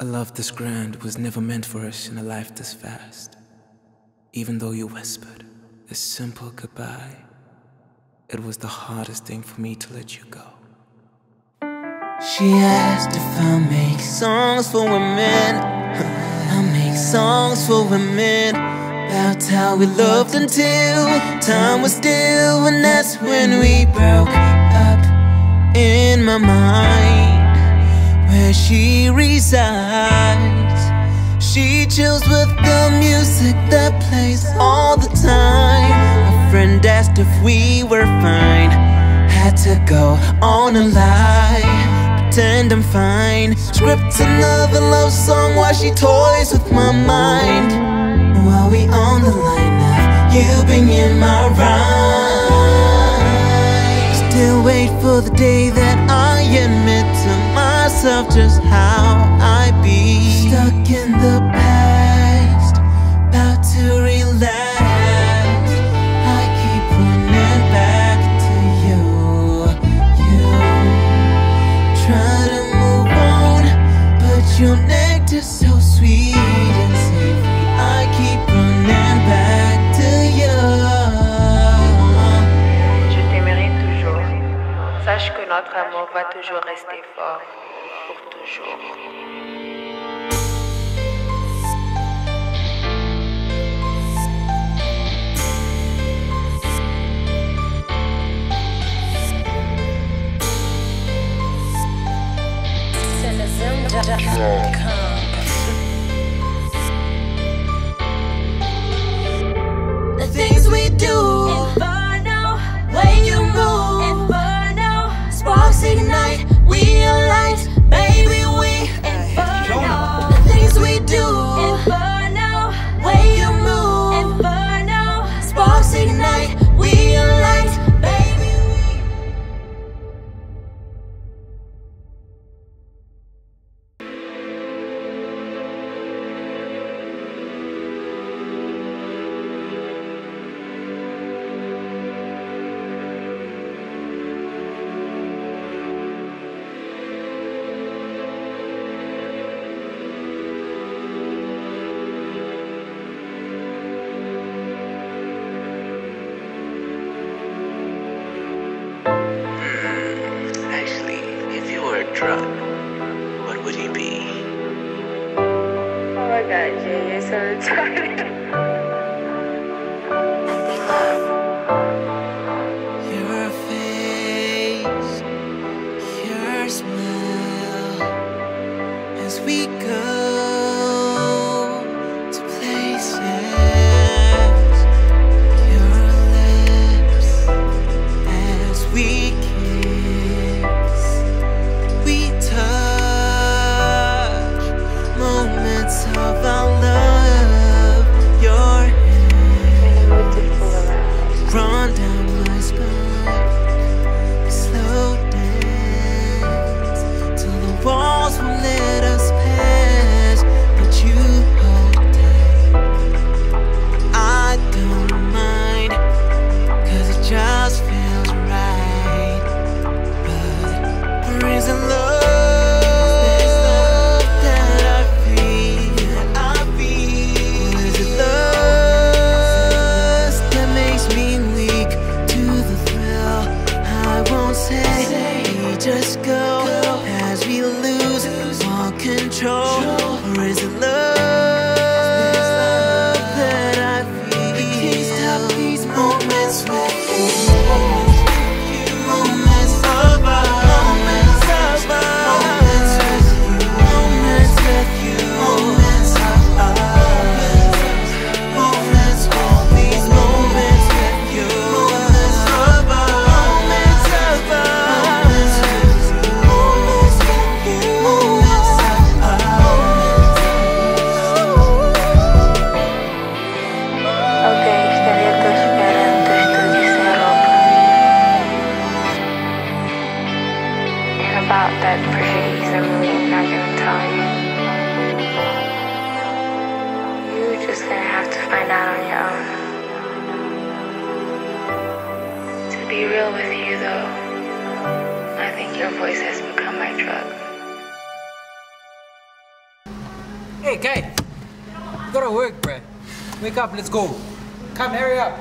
A love this grand was never meant for us in a life this fast. Even though you whispered a simple goodbye, it was the hardest thing for me to let you go. She asked if I make songs for women. I make songs for women about how we loved until time was still, and that's when we broke up. In my mind, she resides, she chills with the music that plays all the time. A friend asked if we were fine, had to go on a lie. Pretend I'm fine. Script another love song while she toys with my mind. While we on the line now, you bring in my rhyme. Still wait for the day that myself just how I be Stuck in the past, about to relax I keep running back to you, you Try to move on, but your nectar's so sweet and savory. I keep running back to you. Je t'aimerai toujours. Sache que notre amour va toujours rester fort. Pour toujours. Jay, out on your own. To be real with you though, I think your voice has become my drug. Hey, guy. Gotta work, bruh. Wake up, let's go. Come, hurry up.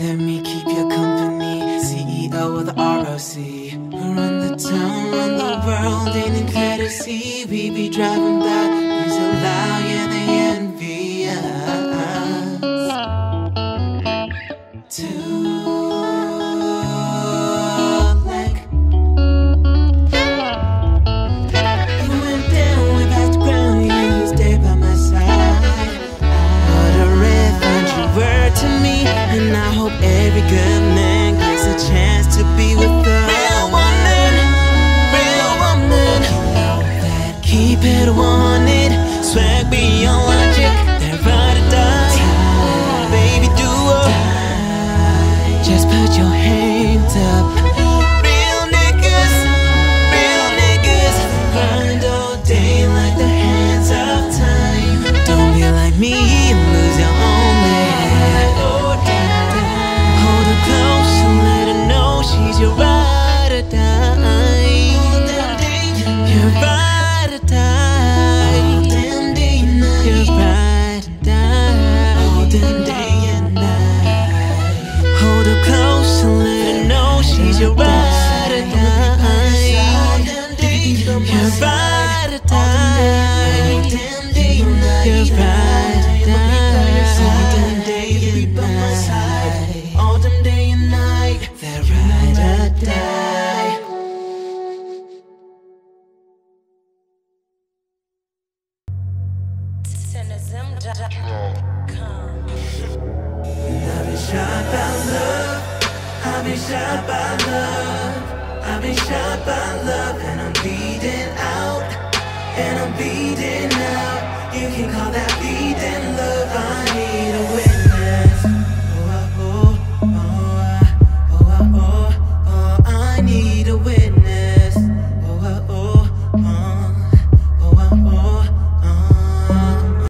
Let me keep your company. CEO of the ROC. Run the town, run the world, ain't it clear to see? We be driving me, and I hope every good man gets a chance to be with a real woman, real woman. You know that keep it wanted, swag beyond logic, that ride or die, baby do or Just put your hands I've been shot by love. Been shot by love. Been shot by love, and I'm bleeding out. And I'm bleeding out. You can call that bleeding love.